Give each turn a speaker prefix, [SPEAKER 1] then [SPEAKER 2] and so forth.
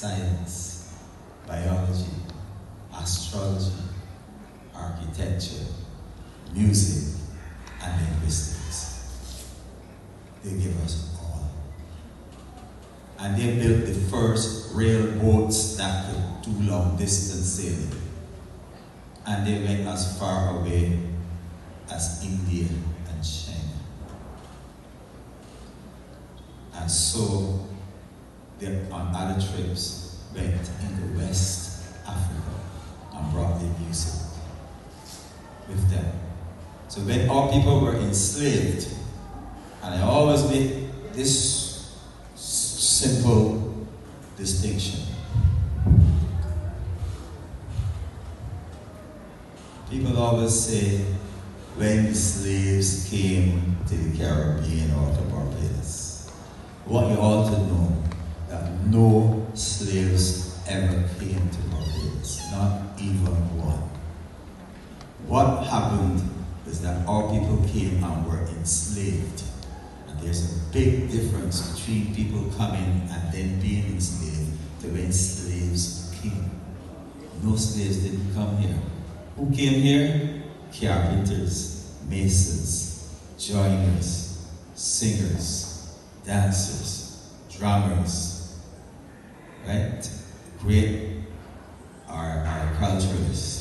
[SPEAKER 1] science, biology, astrology, architecture, music, and linguistics. They give us all. And they built the first railboats that could do long distance sailing. And they went as far away as India and China. And so they, on other trips, went into West Africa and brought their music with them. So when our people were enslaved, and I always make this simple distinction. People always say when the slaves came to the Caribbean or to Barbados, what you ought to know that no slaves ever came to Barbados, not even one. What happened is that all people came and were enslaved. And there's a big difference between people coming and then being enslaved to when slaves came. No slaves didn't come here. Who came here? Carpenters, masons, joiners, singers, dancers, drummers, our, our culturists